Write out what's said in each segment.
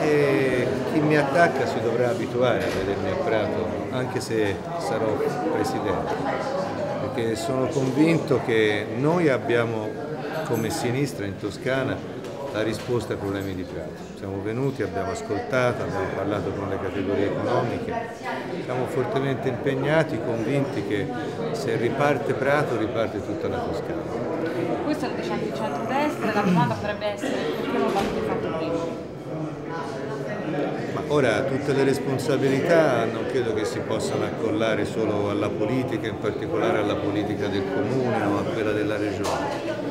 E chi mi attacca si dovrà abituare a vedermi a Prato, anche se sarò presidente, perché sono convinto che noi abbiamo come sinistra in Toscana la risposta ai problemi di Prato. Siamo venuti, abbiamo ascoltato, abbiamo parlato con le categorie economiche, siamo fortemente impegnati, convinti che se riparte Prato riparte tutta la Toscana. Questo lo dice anche il centro-destra, la domanda potrebbe essere perché non l'avete fatto prima? Ma ora tutte le responsabilità non credo che si possano accollare solo alla politica, in particolare alla politica del comune o a quella della regione.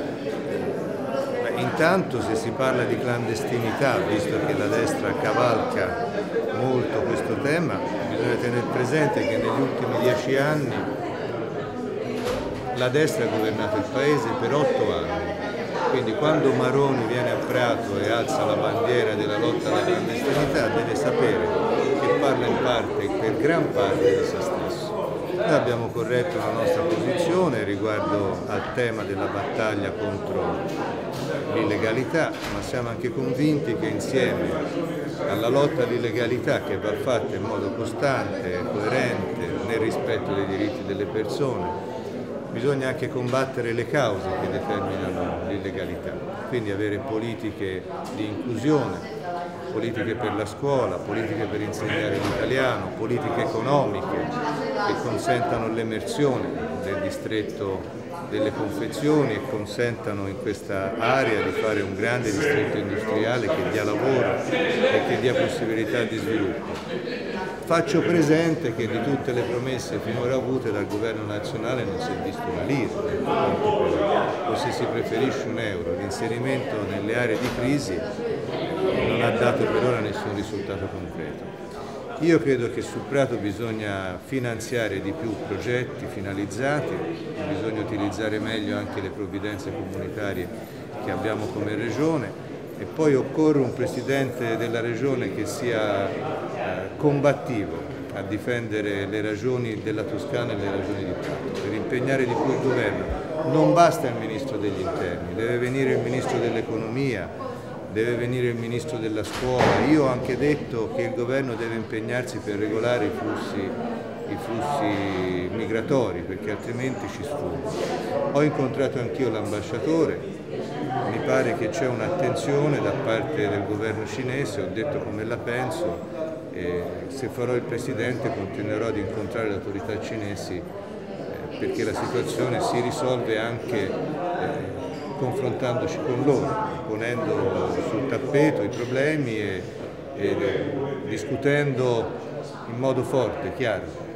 Intanto se si parla di clandestinità, visto che la destra cavalca molto questo tema, bisogna tenere presente che negli ultimi dieci anni la destra ha governato il paese per otto anni quindi quando Maroni viene a Prato e alza la bandiera della lotta alla clandestinità deve parla in parte, per gran parte di se stesso. Noi abbiamo corretto la nostra posizione riguardo al tema della battaglia contro l'illegalità, ma siamo anche convinti che insieme alla lotta all'illegalità che va fatta in modo costante, coerente, nel rispetto dei diritti delle persone, bisogna anche combattere le cause che determinano l'illegalità, quindi avere politiche di inclusione, politiche per la scuola, politiche per insegnare l'italiano, politiche economiche che consentano l'emersione del distretto delle confezioni e consentano in questa area di fare un grande distretto industriale che dia lavoro e che dia possibilità di sviluppo. Faccio presente che di tutte le promesse finora avute dal governo nazionale non si è visto una lira, o se si preferisce un euro. L'inserimento nelle aree di crisi non ha dato per ora nessun risultato concreto. Io credo che sul Prato bisogna finanziare di più progetti finalizzati, bisogna utilizzare meglio anche le provvidenze comunitarie che abbiamo come Regione e poi occorre un Presidente della Regione che sia eh, combattivo a difendere le ragioni della Toscana e le ragioni di Prato, per impegnare di più il governo. Non basta il Ministro degli Interni, deve venire il Ministro dell'Economia, deve venire il ministro della scuola. Io ho anche detto che il governo deve impegnarsi per regolare i flussi, i flussi migratori perché altrimenti ci sfuggono. Ho incontrato anch'io l'ambasciatore, mi pare che c'è un'attenzione da parte del governo cinese, ho detto come la penso e se farò il presidente continuerò ad incontrare le autorità cinesi eh, perché la situazione si risolve anche confrontandoci con loro, ponendo sul tappeto i problemi e, e discutendo in modo forte, chiaro.